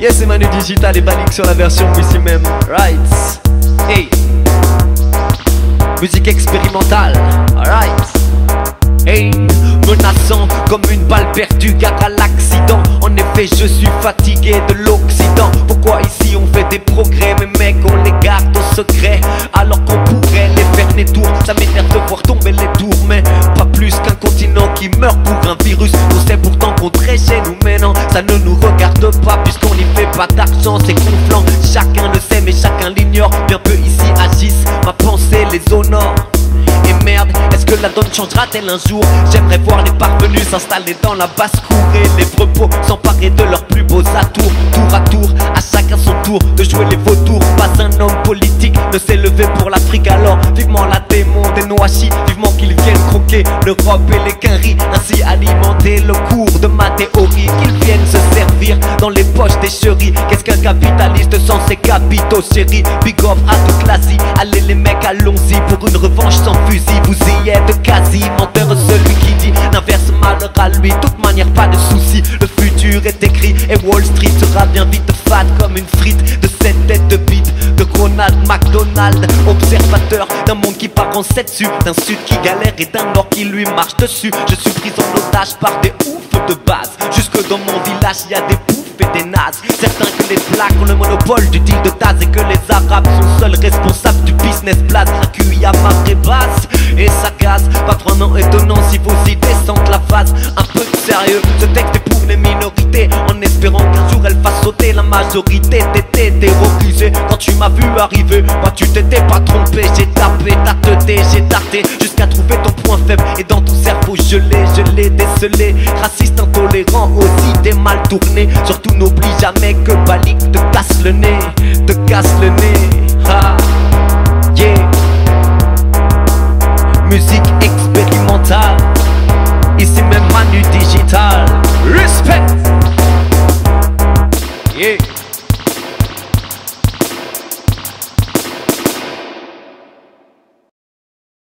Yes, c'est Manu Digital et Balik sur la version ici même. Right. Hey. Musique expérimentale. Alright. Hey. Comme une balle perdue car à l'accident. En effet, je suis fatigué de l'Occident. Pourquoi ici on fait des progrès, mais mec, on les garde au secret. Alors qu'on pourrait les faire des tours. Ça m'énerve de voir tomber les tours, mais pas plus qu'un continent qui meurt pour un virus. On sait pourtant qu'on traite chez nous, mais ça ne nous regarde pas puisqu'on n'y fait pas d'argent. C'est gonflant, chacun le sait, mais chacun l'ignore. La donne changera-t-elle un jour. J'aimerais voir les parvenus s'installer dans la basse-cour Et les repos s'emparer de leurs plus beaux atours. Tour à tour, à chacun son tour de jouer les vautours. Pas un homme politique ne s'est levé pour l'Afrique Alors. Vivement la démon des noachis Vivement qu'ils viennent croquer l'Europe et les quinries. Ainsi alimenter le cours de ma théorie. Qu'ils viennent se servir dans les poches des chéris Qu'est-ce qu'un capitaliste sans ses capitaux chéris Big up à toute l'Asie Allez les mecs allons-y pour une revanche sans fusil. Vous À lui Toute manière pas de soucis. Le futur est écrit et Wall Street sera bien vite fade comme une frite De cette tête de bite de Ronald McDonald Observateur d'un monde qui part en sept dessus D'un sud qui galère et d'un nord qui lui marche dessus. Je suis pris en otage par des oufs de base. Jusque dans mon village y a des poufs et des nazes. Certains que les blacks ont le monopole du deal de Taz Et que les arabes sont seuls responsables du business blast Un QI à marée basse et ça gaze Pas vraiment étonnant si vous y Un peu sérieux, ce texte est pour les minorités En espérant qu'un jour elle fasse sauter la majorité T'étais terrorisé quand tu m'as vu arriver Bah tu t'étais pas trompé, j'ai tapé, t'as teuté, j'ai tarté Jusqu'à trouver ton point faible. Et dans ton cerveau je l'ai, je l'ai décelé. Raciste, intolérant, aussi t'es mal tourné Surtout n'oublie jamais que Balik te casse le nez, te casse le nez. Ha, yeah. Musique expérimentale Ici même Manu Digital.